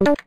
you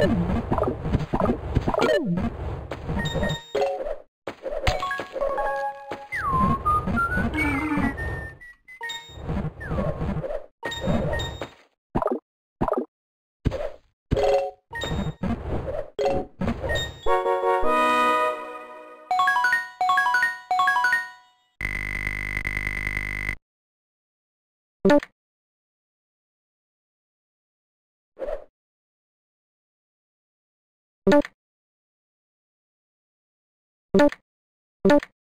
Woo! Nope. Nope. Nope.